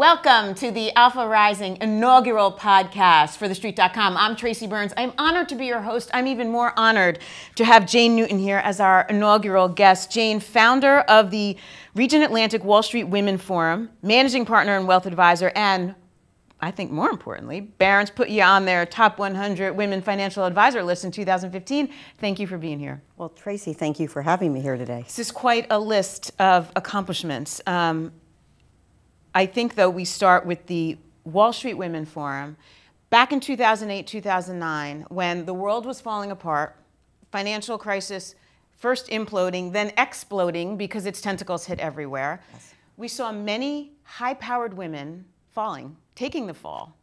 Welcome to the Alpha Rising inaugural podcast for TheStreet.com. I'm Tracy Byrnes. I'm honored to be your host. I'm even more honored to have Jane Newton here as our inaugural guest. Jane, founder of the Regent Atlantic Wall Street Women Forum, managing partner and wealth advisor, and I think more importantly, Barron's put you on their top 100 women financial advisor list in 2015. Thank you for being here. Well, Tracy, thank you for having me here today. This is quite a list of accomplishments. Um, I think, though, we start with the Wall Street Women Forum. Back in 2008, 2009, when the world was falling apart, financial crisis first imploding, then exploding because its tentacles hit everywhere, yes. we saw many high powered women falling, taking the fall.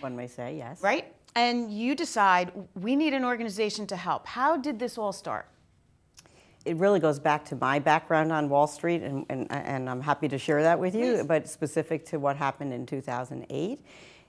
One may say, yes. Right? And you decide we need an organization to help. How did this all start? It really goes back to my background on Wall Street, and, and, and I'm happy to share that with you, Please. but specific to what happened in 2008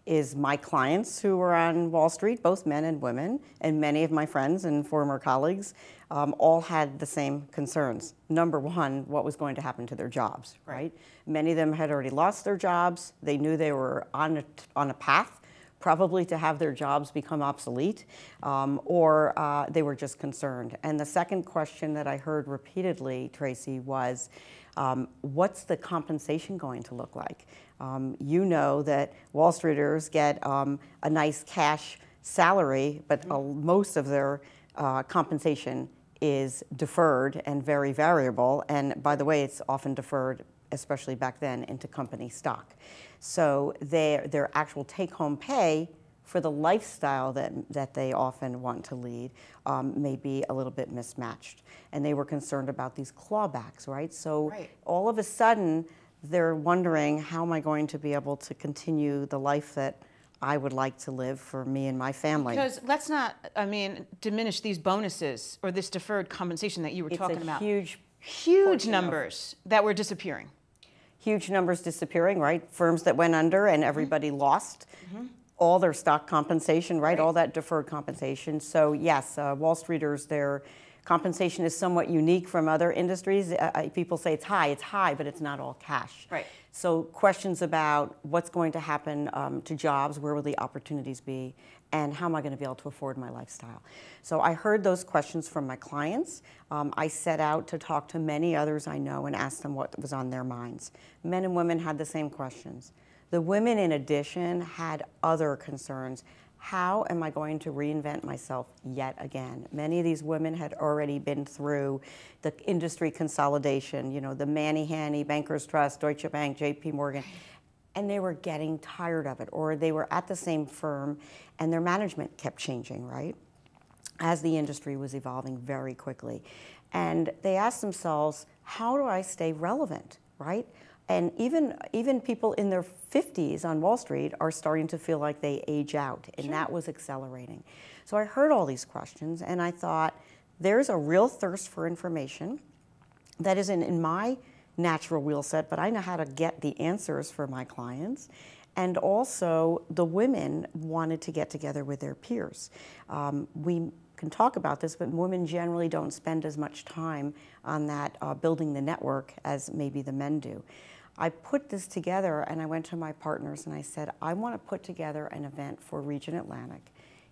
is my clients who were on Wall Street, both men and women, and many of my friends and former colleagues, um, all had the same concerns. Number one, what was going to happen to their jobs, right? Many of them had already lost their jobs. They knew they were on a, on a path probably to have their jobs become obsolete, um, or uh, they were just concerned. And the second question that I heard repeatedly, Tracy, was um, what's the compensation going to look like? Um, you know that Wall Streeters get um, a nice cash salary, but uh, most of their uh, compensation is deferred and very variable. And by the way, it's often deferred, especially back then, into company stock. So their, their actual take-home pay for the lifestyle that, that they often want to lead um, may be a little bit mismatched. And they were concerned about these clawbacks, right? So right. all of a sudden, they're wondering, how am I going to be able to continue the life that I would like to live for me and my family? Because let's not, I mean, diminish these bonuses or this deferred compensation that you were it's talking about. huge, huge numbers that were disappearing huge numbers disappearing, right? Firms that went under and everybody mm-hmm. lost mm-hmm. all their stock compensation, right? right? All that deferred compensation. So yes, uh, Wall Streeters, their compensation is somewhat unique from other industries. Uh, uh, people say it's high, it's high, but it's not all cash. Right. So questions about what's going to happen um, to jobs, where will the opportunities be, and how am I going to be able to afford my lifestyle? So I heard those questions from my clients. Um, I set out to talk to many others I know and ask them what was on their minds. Men and women had the same questions. The women, in addition, had other concerns. How am I going to reinvent myself yet again? Many of these women had already been through the industry consolidation, you know, the Manny Hanny, Bankers Trust, Deutsche Bank, JP Morgan, and they were getting tired of it, or they were at the same firm and their management kept changing, right? As the industry was evolving very quickly. And they asked themselves, how do I stay relevant, right? And even, even people in their 50s on Wall Street are starting to feel like they age out, and sure. that was accelerating. So I heard all these questions, and I thought, there's a real thirst for information that isn't in my natural wheel set, but I know how to get the answers for my clients. And also, the women wanted to get together with their peers. Um, we can talk about this, but women generally don't spend as much time on that uh, building the network as maybe the men do. I put this together and I went to my partners and I said, I want to put together an event for Regent Atlantic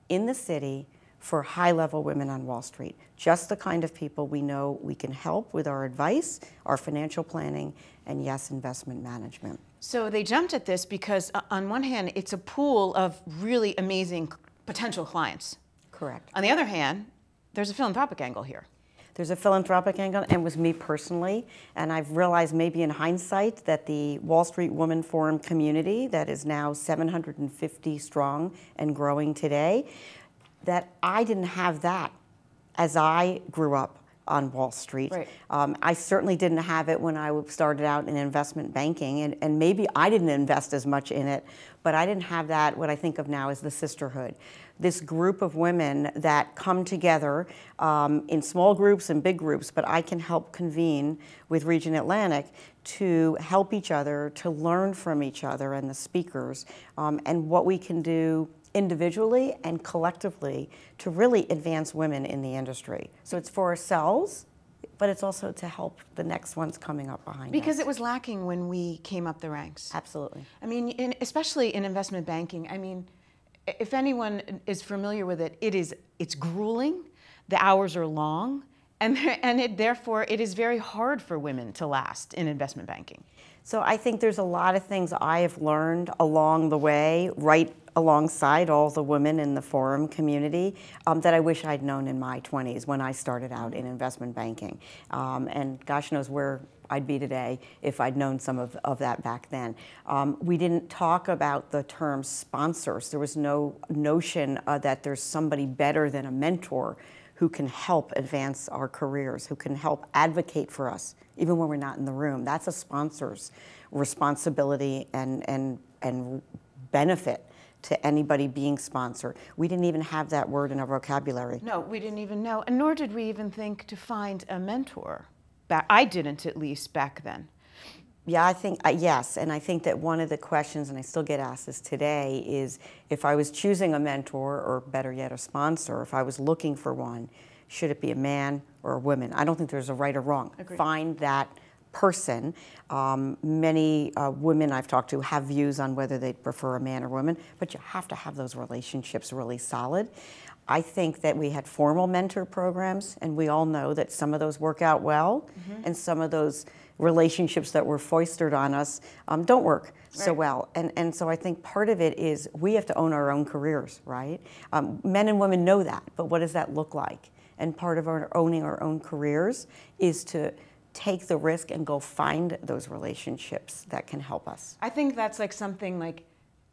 in the city for high level women on Wall Street, just the kind of people we know we can help with our advice, our financial planning, and yes, investment management. So they jumped at this because, uh, on one hand, it's a pool of really amazing potential clients. Correct. On the other hand, there's a philanthropic angle here. There's a philanthropic angle, and with me personally, and I've realized maybe in hindsight that the Wall Street woman Forum community, that is now 750 strong and growing today, that I didn't have that as I grew up on Wall Street. Right. Um, I certainly didn't have it when I started out in investment banking, and, and maybe I didn't invest as much in it, but I didn't have that, what I think of now as the sisterhood. This group of women that come together um, in small groups and big groups, but I can help convene with Regent Atlantic to help each other, to learn from each other and the speakers, um, and what we can do individually and collectively to really advance women in the industry. So it's for ourselves but it's also to help the next ones coming up behind us. Because us. it was lacking when we came up the ranks. Absolutely. I mean, in, especially in investment banking. I mean, if anyone is familiar with it, it is it's grueling. The hours are long, and and it, therefore it is very hard for women to last in investment banking. So I think there's a lot of things I have learned along the way, right alongside all the women in the forum community, um, that I wish I'd known in my 20s when I started out in investment banking. Um, and gosh knows where I'd be today if I'd known some of, of that back then. Um, we didn't talk about the term sponsors. There was no notion uh, that there's somebody better than a mentor who can help advance our careers, who can help advocate for us, even when we're not in the room. That's a sponsor's responsibility and, and, and benefit to anybody being sponsored. We didn't even have that word in our vocabulary. No, we didn't even know, and nor did we even think to find a mentor. Back, I didn't, at least back then. Yeah, I think, uh, yes. And I think that one of the questions, and I still get asked this today, is if I was choosing a mentor, or better yet, a sponsor, if I was looking for one, should it be a man or a woman? I don't think there's a right or wrong. Agreed. Find that person. Um, many uh, women I've talked to have views on whether they prefer a man or woman, but you have to have those relationships really solid. I think that we had formal mentor programs, and we all know that some of those work out well, mm-hmm. and some of those relationships that were foisted on us um, don't work so well. And, and so I think part of it is we have to own our own careers, right? Um, men and women know that, but what does that look like? And part of our owning our own careers is to take the risk and go find those relationships that can help us. I think that's like something like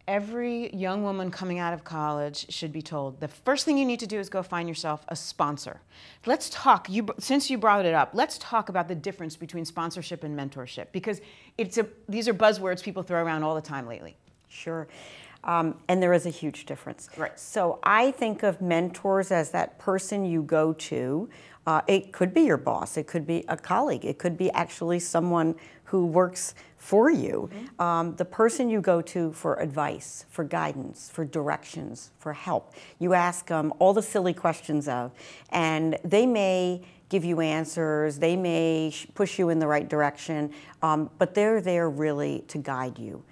every young woman coming out of college should be told the first thing you need to do is go find yourself a sponsor. Let's talk you since you brought it up. Let's talk about the difference between sponsorship and mentorship because it's a these are buzzwords people throw around all the time lately. Sure. Um, and there is a huge difference. Right. So I think of mentors as that person you go to. Uh, it could be your boss, it could be a colleague, it could be actually someone who works for you. Um, the person you go to for advice, for guidance, for directions, for help. You ask them all the silly questions of, and they may give you answers, they may push you in the right direction, um, but they're there really to guide you.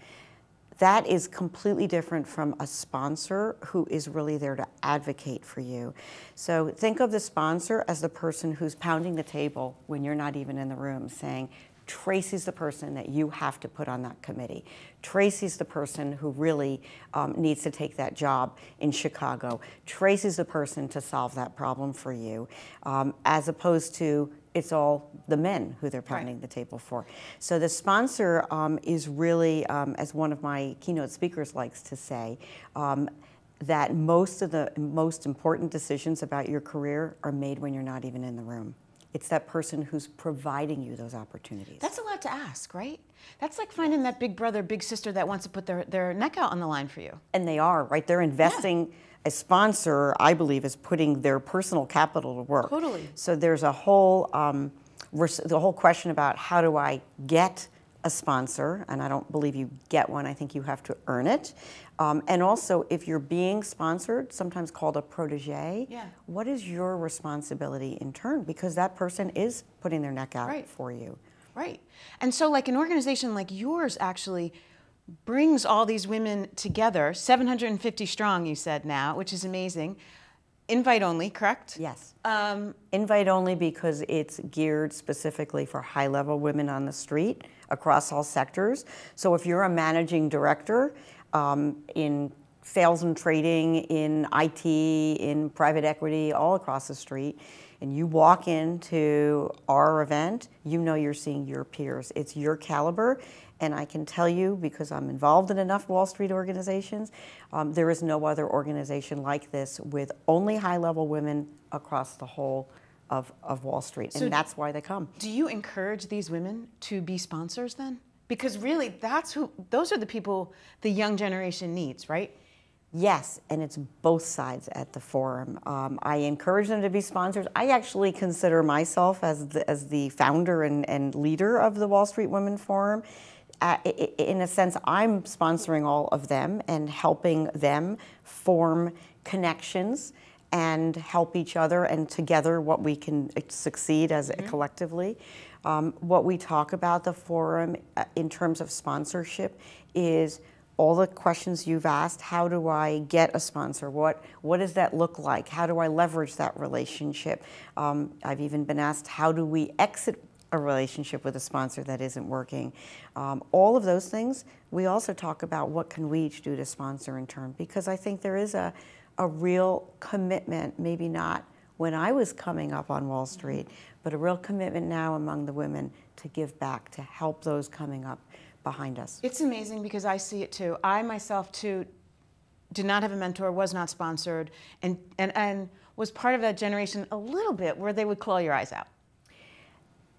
That is completely different from a sponsor who is really there to advocate for you. So think of the sponsor as the person who's pounding the table when you're not even in the room, saying, Tracy's the person that you have to put on that committee. Tracy's the person who really um, needs to take that job in Chicago. Tracy's the person to solve that problem for you, um, as opposed to it's all the men who they're pounding the table for. So the sponsor um, is really, um, as one of my keynote speakers likes to say, um, that most of the most important decisions about your career are made when you're not even in the room. It's that person who's providing you those opportunities. That's a lot to ask, right? That's like finding that big brother, big sister that wants to put their, their neck out on the line for you. and they are, right? They're investing. A sponsor, I believe, is putting their personal capital to work. Totally. So there's a whole, um, res- the whole question about how do I get a sponsor, and I don't believe you get one. I think you have to earn it. Um, and also, if you're being sponsored, sometimes called a protege, Yeah. what is your responsibility in turn? Because that person is putting their neck out Right. for you. Right. And so, like, an organization like yours actually brings all these women together, 750 strong, you said now, which is amazing. Invite only, correct? Yes. Um, Invite only because it's geared specifically for high level women on the street across all sectors. So if you're a managing director um, in sales and trading, in IT, in private equity, all across the street, and you walk into our event, you know you're seeing your peers. It's your caliber. And I can tell you, because I'm involved in enough Wall Street organizations, um, there is no other organization like this with only high level women across the whole of, of Wall Street. So- and that's why they come. do you encourage these women to be sponsors then? Because really, that's who, those are the people the young generation needs, right? Yes, and it's both sides at the forum. Um, I encourage them to be sponsors. I actually consider myself as the, as the founder and, and leader of the Wall Street Women Forum. Uh, in a sense, I'm sponsoring all of them and helping them form connections and help each other and together what we can succeed as mm-hmm. collectively. Um, what we talk about the forum uh, in terms of sponsorship is all the questions you've asked. How do I get a sponsor? What what does that look like? How do I leverage that relationship? Um, I've even been asked, how do we exit a relationship with a sponsor that isn't working? Um, all of those things. We also talk about what can we each do to sponsor in turn because I think there is a a real commitment, maybe not when I was coming up on Wall Street, but a real commitment now among the women to give back, to help those coming up behind us. It's amazing because I see it too. I myself too did not have a mentor, was not sponsored, and, and, and was part of that generation a little bit where they would claw your eyes out.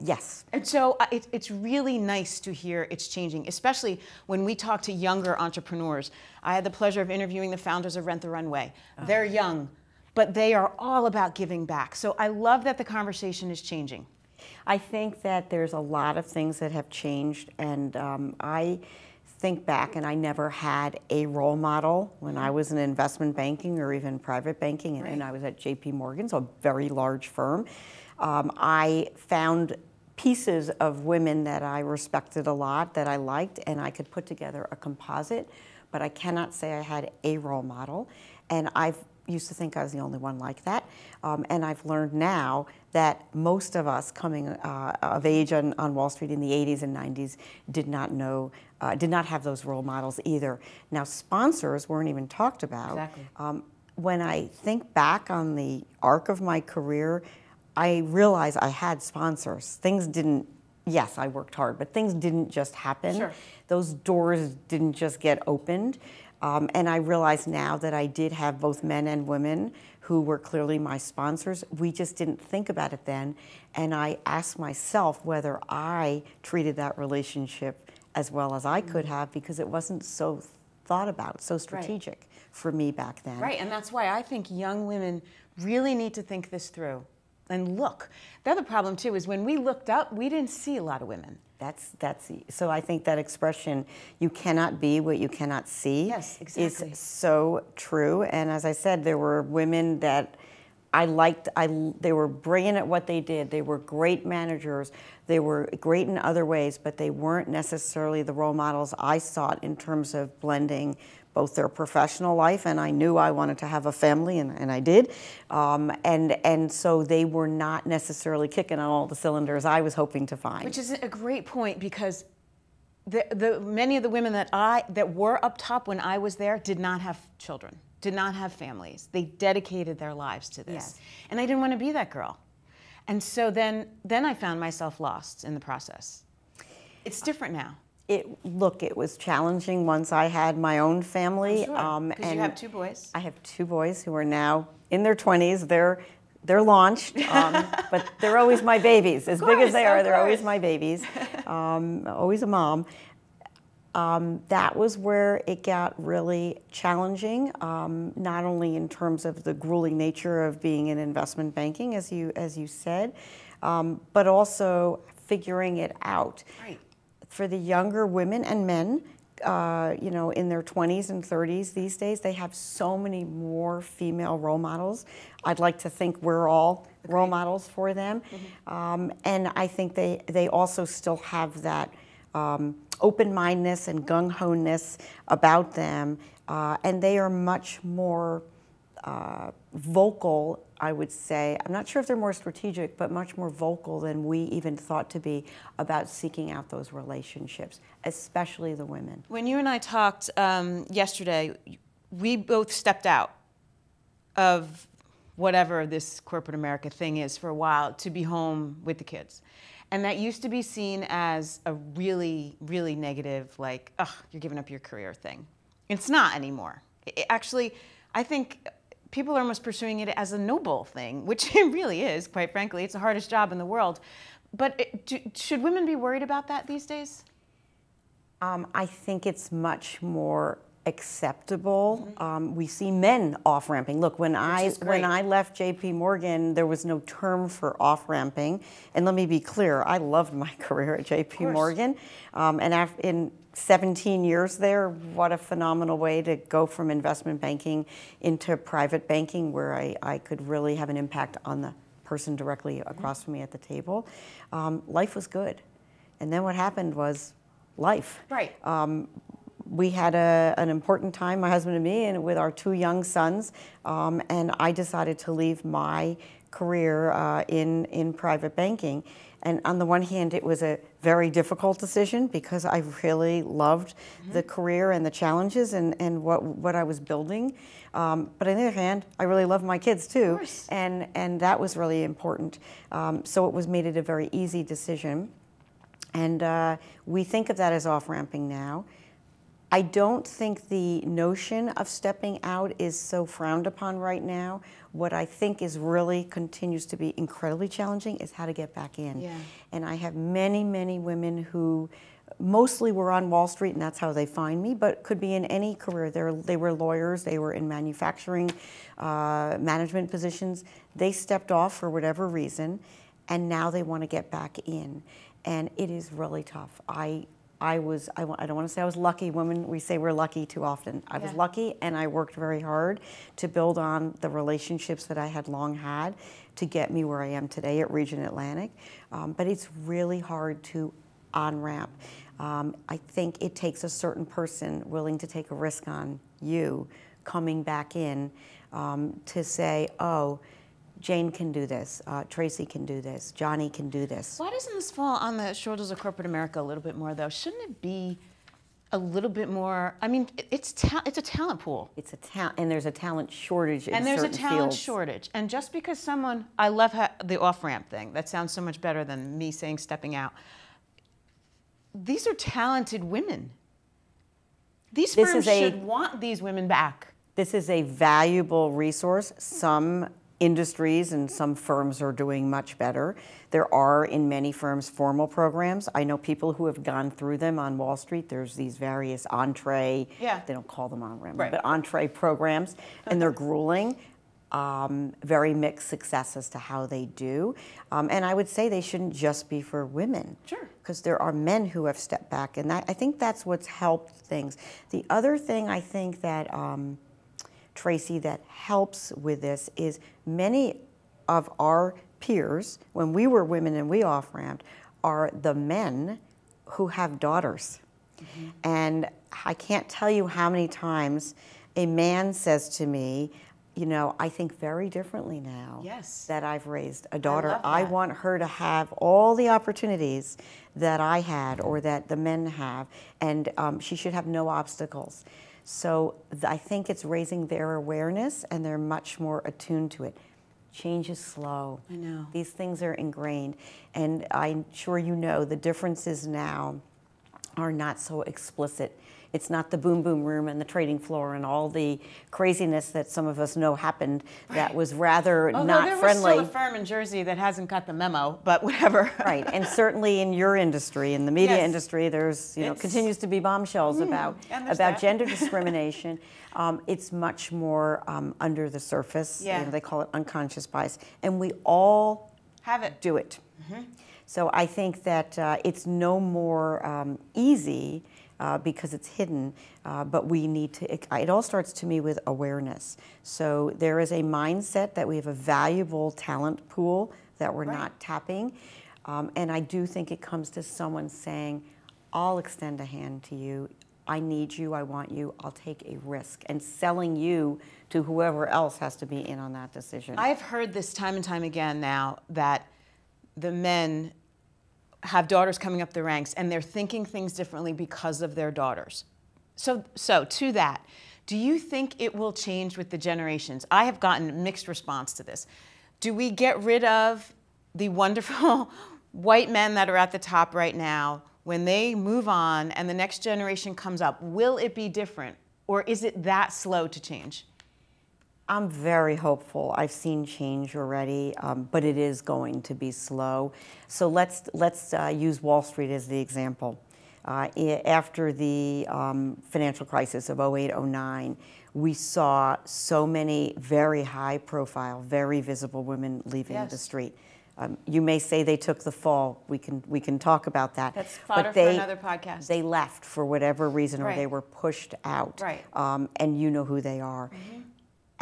Yes. And so uh, it, it's really nice to hear it's changing, especially when we talk to younger entrepreneurs. I had the pleasure of interviewing the founders of Rent the Runway. Oh. They're young, but they are all about giving back. So I love that the conversation is changing. I think that there's a lot of things that have changed, and um, I think back and I never had a role model when I was in investment banking or even private banking, and, right. and I was at JP Morgan, so a very large firm. Um, I found pieces of women that I respected a lot, that I liked, and I could put together a composite, but I cannot say I had a role model. And I've used to think I was the only one like that. Um, and I've learned now that most of us coming uh, of age on, on, Wall Street in the 80s and 90s did not know, uh, did not have those role models either. Now, sponsors weren't even talked about. Exactly. Um, when I think back on the arc of my career, I realized I had sponsors. Things didn't, yes, I worked hard, but things didn't just happen. Sure. Those doors didn't just get opened. Um, and I realize now that I did have both men and women who were clearly my sponsors. We just didn't think about it then. And I asked myself whether I treated that relationship as well as I could have because it wasn't so thought about, so strategic right. for me back then. Right, and that's why I think young women really need to think this through and look. The other problem too is when we looked up, we didn't see a lot of women. That's that's so. I think that expression "you cannot be what you cannot see" yes, exactly. is so true. And as I said, there were women that I liked. I they were brilliant at what they did. They were great managers. They were great in other ways, but they weren't necessarily the role models I sought in terms of blending both their professional life, and I knew I wanted to have a family, and, and I did. Um, and, and so they were not necessarily kicking on all the cylinders I was hoping to find. Which is a great point because the, the, many of the women that, I, that were up top when I was there did not have children, did not have families. They dedicated their lives to this. Yes. And I didn't want to be that girl. And so then, then I found myself lost in the process. It's different now it look it was challenging once I had my own family. Sure. Um, and you have two boys. I have two boys who are now in their 20s. They're they're launched, um, but they're always my babies. As course, big as they are, they're always my babies. Um, always a mom. Um, that was where it got really challenging, um, not only in terms of the grueling nature of being in investment banking, as you as you said, um, but also figuring it out. Right for the younger women and men, uh, you know, in their 20s and 30s these days, they have so many more female role models. I'd like to think we're all okay. role models for them. Mm-hmm. Um, and I think they, they also still have that um, open mindedness and gung ho ness about them. Uh, and they are much more uh, vocal, I would say. I'm not sure if they're more strategic, but much more vocal than we even thought to be about seeking out those relationships, especially the women. When you and I talked um, yesterday, we both stepped out of whatever this corporate America thing is for a while to be home with the kids. And that used to be seen as a really, really negative, like, ugh, you're giving up your career thing. It's not anymore. It actually, I think people are almost pursuing it as a noble thing, which it really is, quite frankly. It's the hardest job in the world. But it, do, should women be worried about that these days? Um, I think it's much more acceptable. Um, we see men off ramping. Look, when I when. I left J.P. Morgan, there was no term for off ramping. And let me be clear, I loved my career at J.P. Morgan, um, and af- in 17 years there, what a phenomenal way to go from investment banking into private banking, where I, I could really have an impact on the person directly across from me at the table. Um, life was good, and then what happened was life Right. We had a, an important time, my husband and me, and with our two young sons. Um, and I decided to leave my career uh, in in private banking. And on the one hand, it was a very difficult decision because I really loved the career and the challenges and, and what what I was building. Um, but on the other hand, I really love my kids too, and and that was really important. Um, so it was made it a very easy decision. And uh, we think of that as off ramping now. I don't think the notion of stepping out is so frowned upon right now. What I think is really continues to be incredibly challenging is how to get back in. Yeah. And I have many, many women who mostly were on Wall Street and that's how they find me, but could be in any career. They're, they were lawyers, they were in manufacturing, uh, management positions. They stepped off for whatever reason and now they want to get back in. And it is really tough. I, I was, I, I don't want to say I was lucky. Women, we say we're lucky too often. I was lucky and I worked very hard to build on the relationships that I had long had to get me where I am today at Regent Atlantic. Um, but it's really hard to on ramp. Um, I think it takes a certain person willing to take a risk on you coming back in um, to say, oh, Jane can do this, uh, Tracy can do this, Johnny can do this. Why doesn't this fall on the shoulders of corporate America a little bit more, though? Shouldn't it be a little bit more? I mean, it- it's it's a talent pool. It's a talent, and there's a talent shortage in and there's a talent fields. shortage. And just because someone, I love the off ramp thing. That sounds so much better than me saying stepping out. These are talented women. These This firms is a- should want these women back. This is a valuable resource. Some industries and some firms are doing much better. There are, in many firms, formal programs. I know people who have gone through them on Wall Street. There's these various entree, Yeah. they don't call them on Right. but entree programs, and they're grueling. Um, very mixed success as to how they do. Um, and I would say they shouldn't just be for women Sure. because there are men who have stepped back, and that, I think that's what's helped things. The other thing I think that um, Tracy that helps with this is many of our peers, when we were women and we off ramped, are the men who have daughters. And I can't tell you how many times a man says to me, you know, I think very differently now Yes. that I've raised a daughter. love I want her to have all the opportunities that I had or that the men have, and um, she should have no obstacles. So th- I think it's raising their awareness, and they're much more attuned to it. Change is slow. I know. These things are ingrained, and I'm sure you know the differences now are not so explicit. It's not the boom boom room and the trading floor and all the craziness that some of us know happened that was rather Although not there friendly. was still a firm in Jersey that hasn't got the memo, but whatever. Right, and certainly in your industry, in the media Yes. industry, there's you know It's- continues to be bombshells about about that. gender discrimination. Um, it's much more um, under the surface. You Yeah. know, they call it unconscious bias, and we all Have it. do it. So I think that uh, it's no more um, easy uh, because it's hidden, uh, but we need to, it, it all starts to me with awareness. So there is a mindset that we have a valuable talent pool that we're Right. not tapping. Um, and I do think it comes to someone saying, I'll extend a hand to you. I need you. I want you. I'll take a risk. And selling you to whoever else has to be in on that decision. I've heard this time and time again now that the men have daughters coming up the ranks and they're thinking things differently because of their daughters. So, so to that, do you think it will change with the generations? I have gotten mixed response to this. Do we get rid of the wonderful white men that are at the top right now when they move on and the next generation comes up? Will it be different or is it that slow to change? I'm very hopeful. I've seen change already, um, but it is going to be slow. So let's let's uh, use Wall Street as the example. Uh, after the um, financial crisis of 08, 09, we saw so many very high profile, very visible women leaving yes. the street. Um, you may say they took the fall. We can we can talk about that. That's fodder but they, for another podcast. They left for whatever reason, or right. they were pushed out. Right. Um, and you know who they are. Mm-hmm.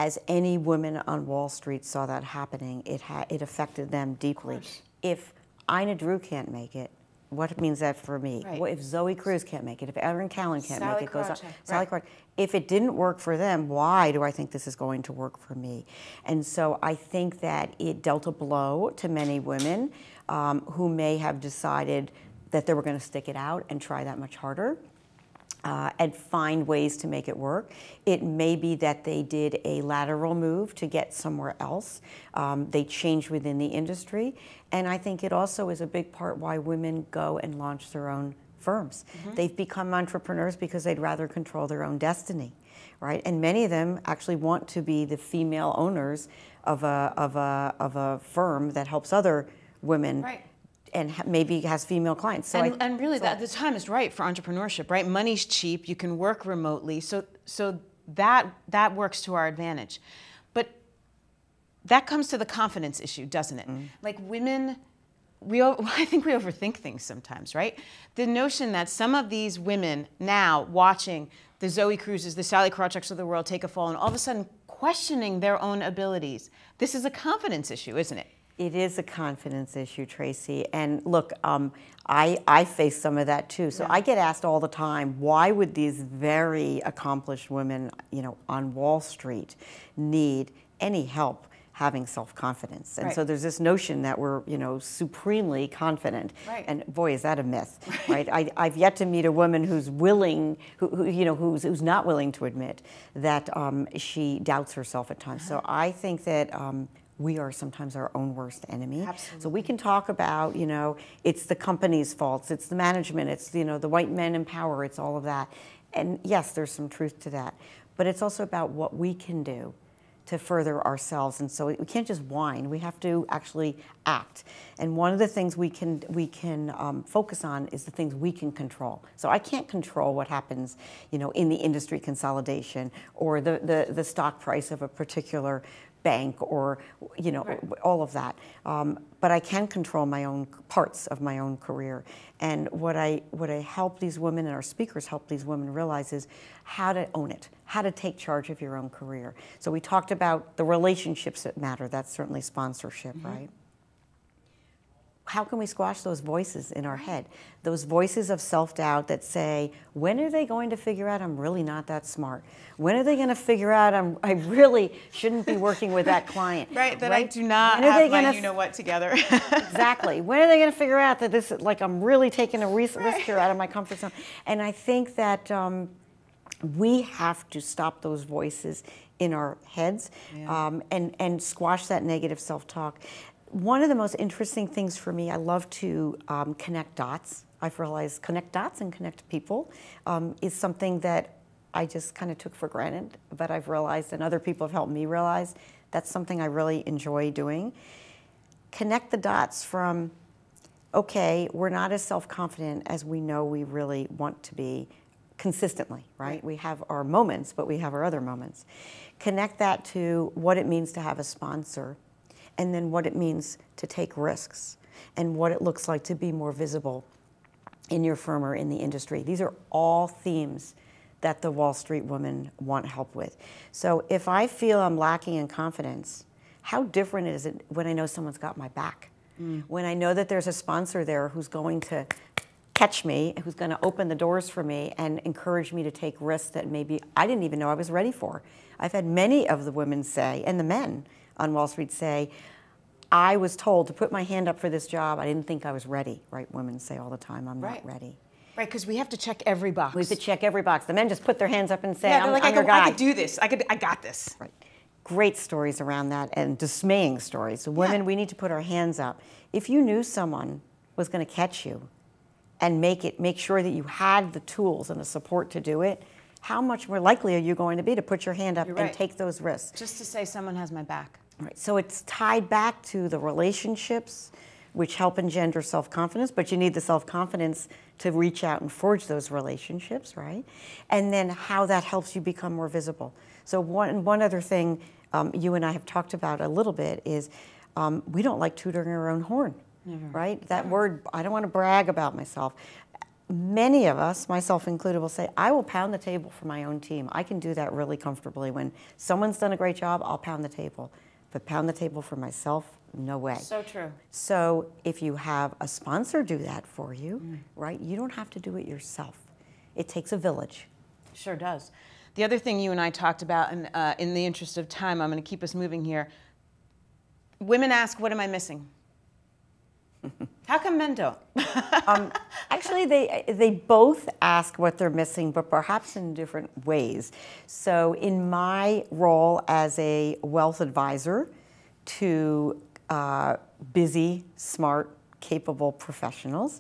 As any women on Wall Street saw that happening, it ha- it affected them deeply. If Ina Drew can't make it, what means that for me? Right. What if Zoe Cruz can't make it? If Erin Callan can't Sallie make it, goes on. Right. Krawcheck. If it didn't work for them, why do I think this is going to work for me? And so I think that it dealt a blow to many women um, who may have decided that they were going to stick it out and try that much harder. Uh, and find ways to make it work. It may be that they did a lateral move to get somewhere else. Um, they changed within the industry. And I think it also is a big part why women go and launch their own firms. Mm-hmm. They've become entrepreneurs because they'd rather control their own destiny, right? And many of them actually want to be the female owners of a, of a, of a firm that helps other women. Right and maybe has female clients. So and, I, and really, so that the time is right for entrepreneurship, right? Money's cheap. You can work remotely, so so that that works to our advantage. But that comes to the confidence issue, doesn't it? Mm. Like women. We, I think we overthink things sometimes, right? The notion that some of these women now watching the Zoe Cruzes, the Sallie Krawchecks of the world take a fall, and all of a sudden questioning their own abilities. This is a confidence issue, isn't it? It is a confidence issue, Tracy. And look, um, I, I face some of that too. So yeah. I get asked all the time, why would these very accomplished women, you know, on Wall Street need any help having self-confidence? And right. so there's this notion that we're, you know, supremely confident. Right. And boy, is that a myth, right? I, I've yet to meet a woman who's willing, who, who you know, who's, who's not willing to admit that um, she doubts herself at times. Uh-huh. So I think that um, we are sometimes our own worst enemy. Absolutely. So we can talk about, you know, it's the company's faults, it's the management, it's, you know, the white men in power, it's all of that. And yes, there's some truth to that. But it's also about what we can do to further ourselves. And so we can't just whine. We have to actually act. And one of the things we can we can um, focus on is the things we can control. So I can't control what happens, you know, in the industry consolidation or the the, the stock price of a particular bank or you know right. all of that. Um, but i can control my own parts of my own career. And what i what i help these women and our speakers help these women realize is how to own it how to take charge of your own career. So we talked about the relationships that matter. That's certainly sponsorship mm-hmm. right how can we squash those voices in our head? Those voices of self doubt that say, when are they going to figure out I'm really not that smart? When are they going to figure out I'm, I really shouldn't be working with that client? right, that right? I do not when have my you know what together. exactly. When are they going to figure out that this, is like, I'm really taking a risk, right. risk here out of my comfort zone? And I think that um, we have to stop those voices in our heads yeah. um, and, and squash that negative self talk one of the most interesting things for me, I love to um, connect dots. I've realized connect dots and connect people um, is something that I just kind of took for granted, but I've realized, and other people have helped me realize, that's something I really enjoy doing. Connect the dots from, okay, we're not as self confident as we know we really want to be consistently, right? right? We have our moments, but we have our other moments. Connect that to what it means to have a sponsor and then what it means to take risks and what it looks like to be more visible in your firm or in the industry. These are all themes that the Wall Street women want help with. So if I feel I'm lacking in confidence, how different is it when I know someone's got my back? Mm. When I know that there's a sponsor there who's going to catch me, who's going to open the doors for me and encourage me to take risks that maybe I didn't even know I was ready for. I've had many of the women say, and the men on Wall Street say, I was told to put my hand up for this job. I didn't think I was ready, right? Women say all the time, I'm right. not ready. Right, because we have to check every box. We have to check every box. The men just put their hands up and say, yeah, I'm, like, I'm I, could, guy. I could do this. I could. I got this. Right. Great stories around that and dismaying stories. So women, yeah. we need to put our hands up. If you knew someone was going to catch you and make it, make sure that you had the tools and the support to do it, how much more likely are you going to be to put your hand up right. and take those risks? Just to say someone has my back. Right. So it's tied back to the relationships, which help engender self confidence, but you need the self confidence to reach out and forge those relationships, right? And then how that helps you become more visible. So, one, one other thing um, you and I have talked about a little bit is um, we don't like tooting our own horn, Never. right? That Never. word, I don't want to brag about myself. Many of us, myself included, will say, I will pound the table for my own team. I can do that really comfortably. When someone's done a great job, I'll pound the table. But pound the table for myself, no way. So true. So if you have a sponsor do that for you, mm. right, you don't have to do it yourself. It takes a village. Sure does. The other thing you and I talked about, and uh, in the interest of time, I'm going to keep us moving here. Women ask, What am I missing? How come men don't? um, actually, they, they both ask what they're missing, but perhaps in different ways. So, in my role as a wealth advisor to uh, busy, smart, capable professionals,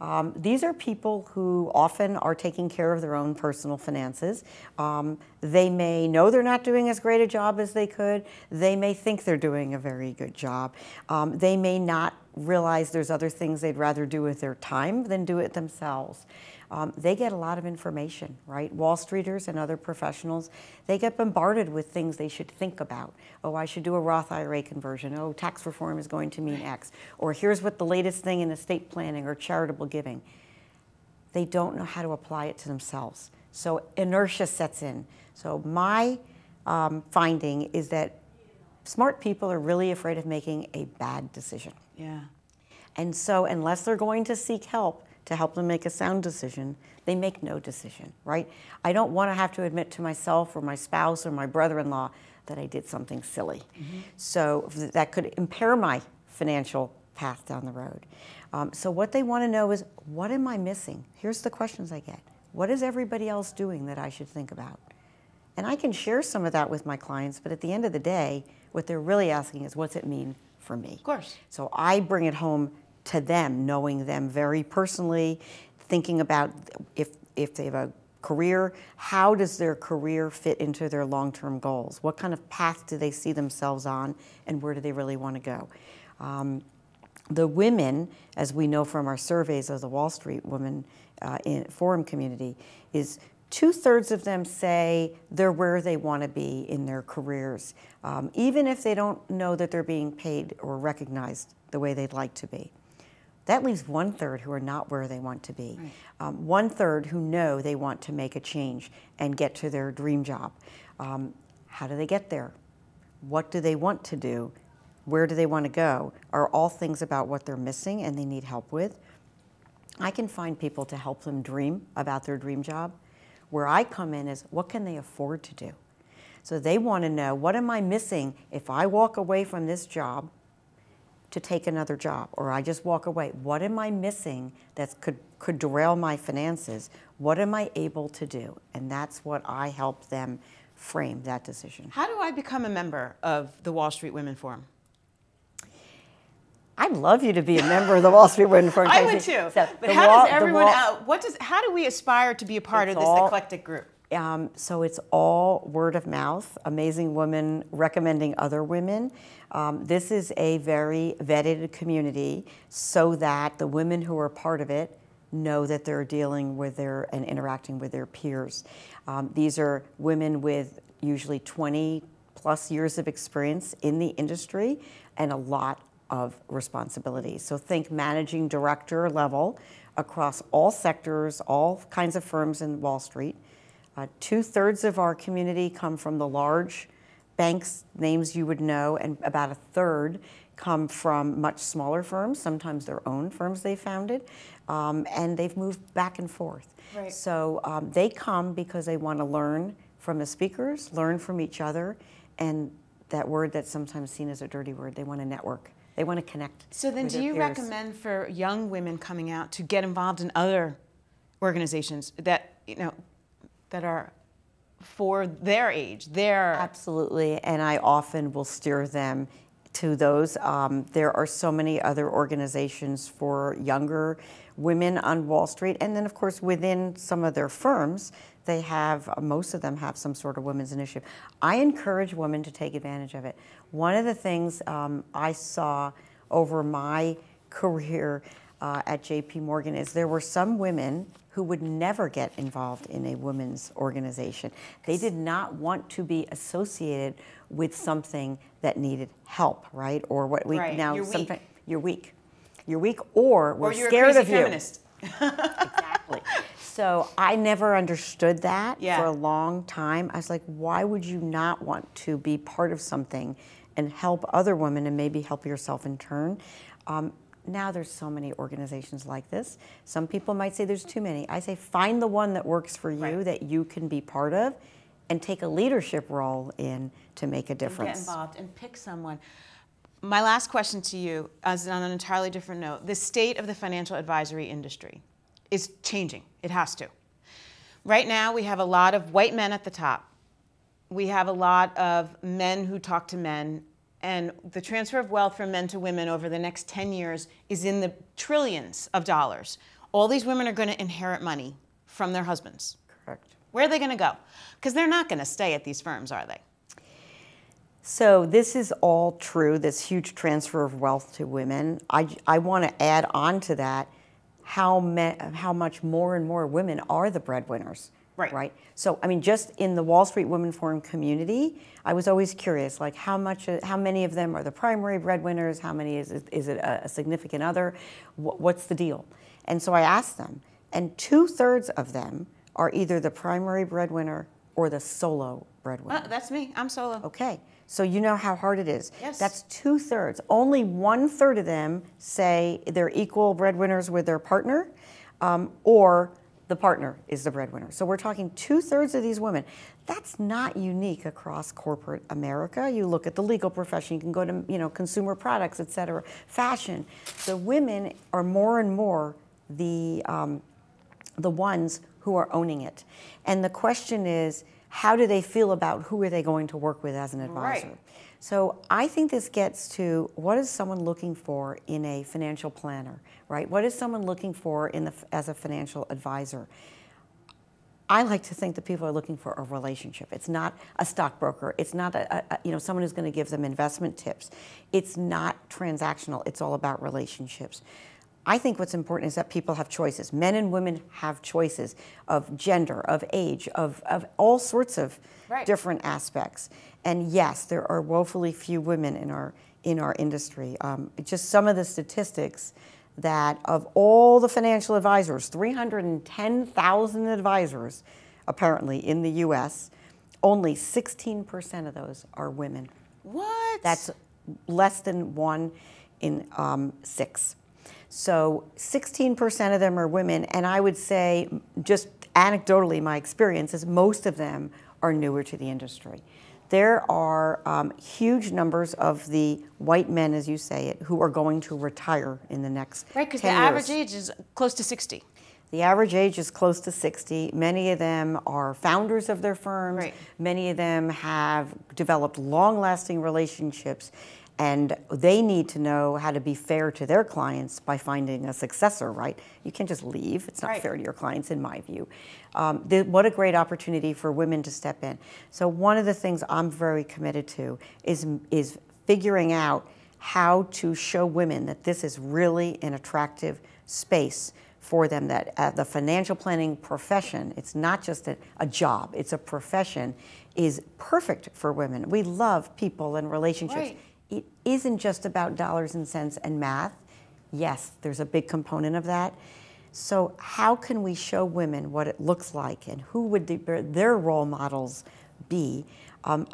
um, these are people who often are taking care of their own personal finances. Um, they may know they're not doing as great a job as they could. They may think they're doing a very good job. Um, they may not realize there's other things they'd rather do with their time than do it themselves um, they get a lot of information, right? Wall Streeters and other professionals, they get bombarded with things they should think about. Oh, I should do a Roth IRA conversion. Oh, tax reform is going to mean X. Or here's what the latest thing in estate planning or charitable giving. They don't know how to apply it to themselves. So inertia sets in. So my um, finding is that smart people are really afraid of making a bad decision. Yeah. And so unless they're going to seek help, to help them make a sound decision, they make no decision, right? I don't want to have to admit to myself or my spouse or my brother in law that I did something silly. Mm-hmm. So that could impair my financial path down the road. Um, so, what they want to know is what am I missing? Here's the questions I get What is everybody else doing that I should think about? And I can share some of that with my clients, but at the end of the day, what they're really asking is what's it mean for me? Of course. So I bring it home to them, knowing them very personally, thinking about if, if they have a career, how does their career fit into their long term goals? What kind of path do they see themselves on, and where do they really want to go? Um, the women, as we know from our surveys of the Wall Street Women uh, in Forum community, is two thirds of them say they're where they want to be in their careers, um, even if they don't know that they're being paid or recognized the way they'd like to be. That leaves one third who are not where they want to be. Right. Um, one third who know they want to make a change and get to their dream job. Um, how do they get there? What do they want to do? Where do they want to go? Are all things about what they're missing and they need help with. I can find people to help them dream about their dream job. Where I come in is what can they afford to do? So they want to know what am I missing if I walk away from this job to take another job or I just walk away. What am I missing that could, could derail my finances? What am I able to do? And that's what I help them frame that decision. How do I become a member of the Wall Street Women Forum? I'd love you to be a member of the Wall Street Women Forum. I would too. So but how wall, does everyone? Wall, what does? How do we aspire to be a part of this all, eclectic group? Um, so it's all word of mouth, amazing women recommending other women. Um, this is a very vetted community so that the women who are part of it know that they're dealing with their and interacting with their peers. Um, these are women with usually 20 plus years of experience in the industry and a lot of responsibility. So think managing director level across all sectors, all kinds of firms in Wall Street. Uh, Two thirds of our community come from the large banks, names you would know, and about a third come from much smaller firms, sometimes their own firms they founded, um, and they've moved back and forth. Right. So um, they come because they want to learn from the speakers, learn from each other, and that word that's sometimes seen as a dirty word, they want to network. They want to connect. So then, do you peers. recommend for young women coming out to get involved in other organizations that you know that are for their age, their absolutely, and I often will steer them to those. Um, there are so many other organizations for younger women on Wall Street, and then of course within some of their firms, they have most of them have some sort of women's initiative. I encourage women to take advantage of it. One of the things um, I saw over my career uh, at JP Morgan is there were some women who would never get involved in a women's organization. They did not want to be associated with something that needed help, right? Or what we right. now sometimes you're weak. You're weak, or we're or you're scared of you. feminist. exactly. So I never understood that Yeah. for a long time. I was like, why would you not want to be part of something and help other women and maybe help yourself in turn? Um, now there's so many organizations like this. Some people might say there's too many. I say find the one that works for you Right. that you can be part of and take a leadership role in to make a difference. Get involved and pick someone. My last question to you is on an entirely different note. The state of the financial advisory industry is changing. It has to. Right now, we have a lot of white men at the top. We have a lot of men who talk to men. And the transfer of wealth from men to women over the next 10 years is in the trillions of dollars. All these women are going to inherit money from their husbands. Correct. Where are they going to go? Because they're not going to stay at these firms, are they? So this is all true, this huge transfer of wealth to women. I, I want to add on to that how, me, how much more and more women are the breadwinners. Right. Right. So I mean, just in the Wall Street Women Forum community, I was always curious, like how much, how many of them are the primary breadwinners? How many is it, is it a, a significant other? Wh- what's the deal? And so I asked them, and two thirds of them are either the primary breadwinner or the solo breadwinner. Uh, that's me. I'm solo. Okay, so you know how hard it is. Yes. That's two thirds. Only one third of them say they're equal breadwinners with their partner, um, or the partner is the breadwinner. So we're talking two thirds of these women. That's not unique across corporate America. You look at the legal profession. You can go to you know consumer products, et cetera, fashion. The women are more and more the um, the ones who are owning it. And the question is, how do they feel about who are they going to work with as an advisor? Right. So I think this gets to what is someone looking for in a financial planner, right? What is someone looking for in the, as a financial advisor? I like to think that people are looking for a relationship. It's not a stockbroker. It's not a, a- a- you know someone who's going to give them investment tips. It's not transactional. It's all about relationships. I think what's important is that people have choices. Men and women have choices of gender, of age, of, of all sorts of Right. different aspects. And yes, there are woefully few women in our in our industry. Um, just some of the statistics that of all the financial advisors, 310,000 advisors apparently in the U.S., only 16% of those are women. What? That's less than one in um, six. So 16% of them are women, and I would say, just anecdotally, my experience is most of them are newer to the industry. There are um, huge numbers of the white men, as you say it, who are going to retire in the next right, because the years. average age is close to 60. The average age is close to 60. Many of them are founders of their firms. Right. Many of them have developed long lasting relationships, and they need to know how to be fair to their clients by finding a successor, right? You can't just leave. It's not Right. fair to your clients, in my view. Um, the, what a great opportunity for women to step in. So, one of the things I'm very committed to is, is figuring out how to show women that this is really an attractive space for them that uh, the financial planning profession it's not just a, a job it's a profession is perfect for women we love people and relationships Right. It isn't just about dollars and cents and math yes there's a big component of that so how can we show women what it looks like and who would the, their role models be um,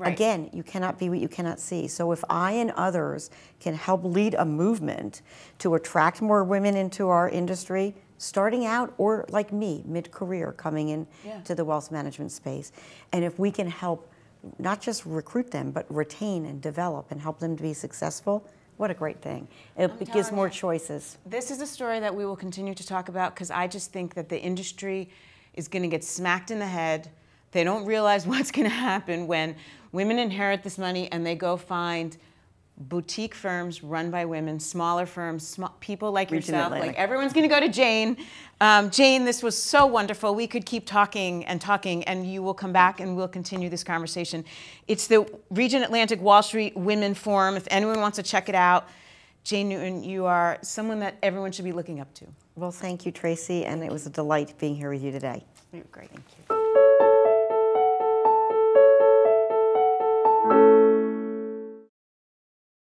Right. Again, you cannot be what you cannot see. So if I and others can help lead a movement to attract more women into our industry, starting out or like me, mid-career, coming in Yeah. to the wealth management space, and if we can help not just recruit them, but retain and develop and help them to be successful, what a great thing. It, I'm gives more you. choices. This is a story that we will continue to talk about because I just think that the industry is going to get smacked in the head. They don't realize what's going to happen when women inherit this money and they go find boutique firms run by women, smaller firms, sm- people like Regent yourself. Atlantic. Like everyone's going to go to Jane. Um, Jane, this was so wonderful. We could keep talking and talking, and you will come back and we'll continue this conversation. It's the Regent Atlantic Wall Street Women Forum. If anyone wants to check it out, Jane Newton, you are someone that everyone should be looking up to. Well, thank you, Tracy, and it was a delight being here with you today. You're great. Thank you.